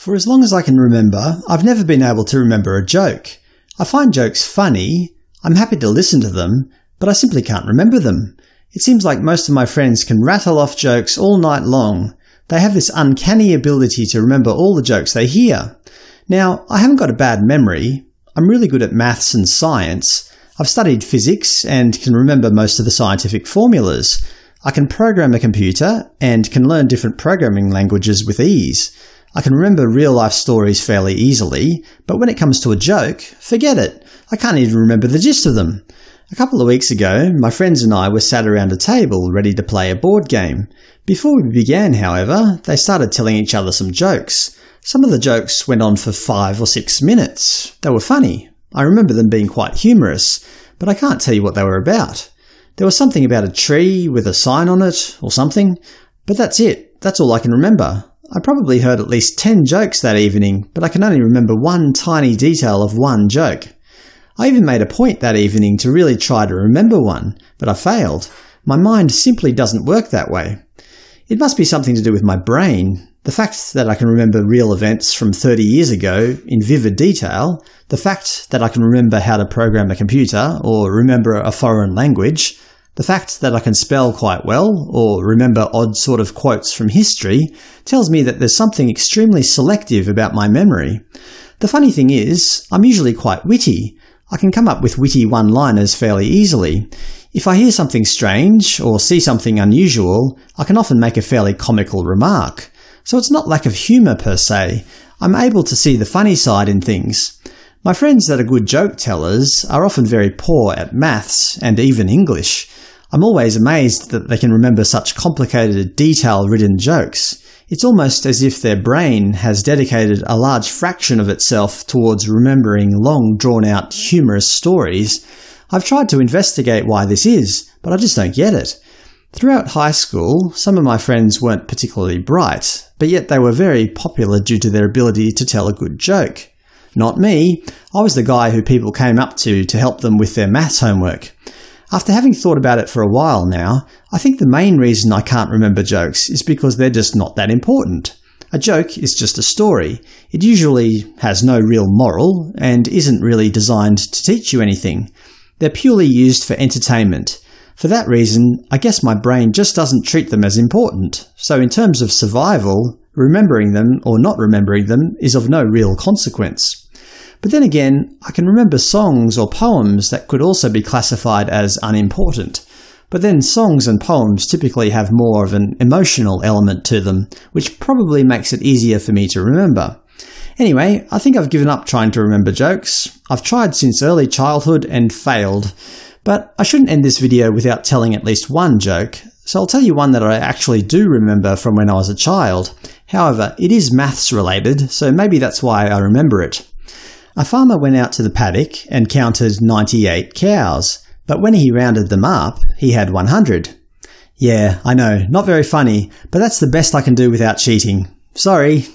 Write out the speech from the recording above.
For as long as I can remember, I've never been able to remember a joke. I find jokes funny, I'm happy to listen to them, but I simply can't remember them. It seems like most of my friends can rattle off jokes all night long. They have this uncanny ability to remember all the jokes they hear. Now, I haven't got a bad memory. I'm really good at maths and science. I've studied physics and can remember most of the scientific formulas. I can program a computer and can learn different programming languages with ease. I can remember real-life stories fairly easily, but when it comes to a joke, forget it. I can't even remember the gist of them. A couple of weeks ago, my friends and I were sat around a table ready to play a board game. Before we began, however, they started telling each other some jokes. Some of the jokes went on for five or six minutes. They were funny. I remember them being quite humorous, but I can't tell you what they were about. There was something about a tree with a sign on it, or something, but that's it. That's all I can remember. I probably heard at least 10 jokes that evening, but I can only remember one tiny detail of one joke. I even made a point that evening to really try to remember one, but I failed. My mind simply doesn't work that way. It must be something to do with my brain. The fact that I can remember real events from 30 years ago in vivid detail, the fact that I can remember how to program a computer or remember a foreign language, the fact that I can spell quite well, or remember odd sort of quotes from history, tells me that there's something extremely selective about my memory. The funny thing is, I'm usually quite witty. I can come up with witty one-liners fairly easily. If I hear something strange, or see something unusual, I can often make a fairly comical remark. So it's not lack of humour per se. I'm able to see the funny side in things. My friends that are good joke tellers are often very poor at maths and even English. I'm always amazed that they can remember such complicated, detail-ridden jokes. It's almost as if their brain has dedicated a large fraction of itself towards remembering long, drawn-out, humorous stories. I've tried to investigate why this is, but I just don't get it. Throughout high school, some of my friends weren't particularly bright, but yet they were very popular due to their ability to tell a good joke. Not me. I was the guy who people came up to to help them with their maths homework. After having thought about it for a while now, I think the main reason I can't remember jokes is because they're just not that important. A joke is just a story. It usually has no real moral, and isn't really designed to teach you anything. They're purely used for entertainment. For that reason, I guess my brain just doesn't treat them as important, so in terms of survival, remembering them or not remembering them is of no real consequence. But then again, I can remember songs or poems that could also be classified as unimportant. But then songs and poems typically have more of an emotional element to them, which probably makes it easier for me to remember. Anyway, I think I've given up trying to remember jokes. I've tried since early childhood and failed. But I shouldn't end this video without telling at least one joke, so I'll tell you one that I actually do remember from when I was a child. However, it is maths related, so maybe that's why I remember it. A farmer went out to the paddock and counted 98 cows, but when he rounded them up, he had 100. Yeah, I know, not very funny, but that's the best I can do without cheating. Sorry.